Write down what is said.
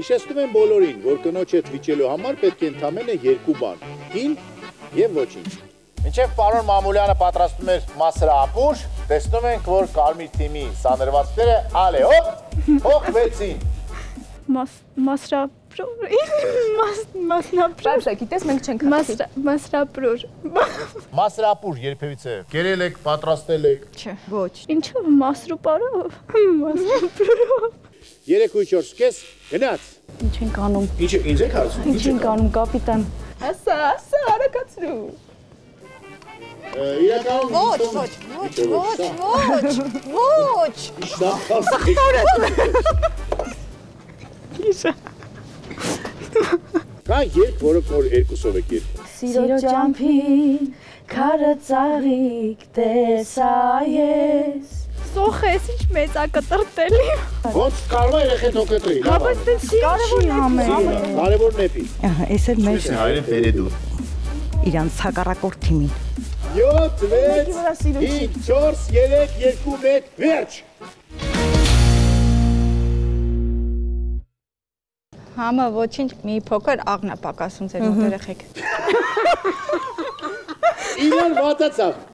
Հիշեցնում եմ բոլորին, որ կնոջ հետ վիճելու համար պետք է ընդամենը երկու բան՝ հին եւ ոչինչ։ Մինչև պարոն Մամուլյանը պատրաստում էր մասրապուշ, տեսնում ենք, որ կարմիր թիմի սանրվածքները ալե հոպ, հոգվեցին։ Մասրապրուր։ Մասնապրուր։ Բայց գիտես մենք չենք Մասրապրուր։ Մասրապուշ երբևիցե կերել եք, պատրաստել եք։ Չէ, ոչ։ Ինչու մասրուպարով։ Մասրապրուրով։ 3 ու 4 կես գնաց։ Ինչ ենք անում։ Ինչ ինձ եք հարցնում։ Ինչ ենք անում, կապիտան։ Ասա, ասա, արագացրու։ Իրականում Ոչ, ոչ, ոչ, ոչ, ոչ, ոչ։ Իշտա Իշա։ Կա երկ, որը որ երկուսով եք երկու։ Սիրո ճամփին քարը ծաղիկ տեսա ես։ Սոխես ինչ մեծ ակտրտելի։ Ոնց կարող է երեխեն թոկետրի։ Հա, բայց դե կարևոր համեն։ Կարևորն էպի։ Ահա, էս էլ մեր Հայրեն Ֆերեդու։ իրանց հակառակորդ թիմին։ 7 6 5 4 3 2 1 վերջ։ Համը ոչինչ մի փոքր աղնա պակասում ձեր մոտ երեխեք։ Իրան վատացավ։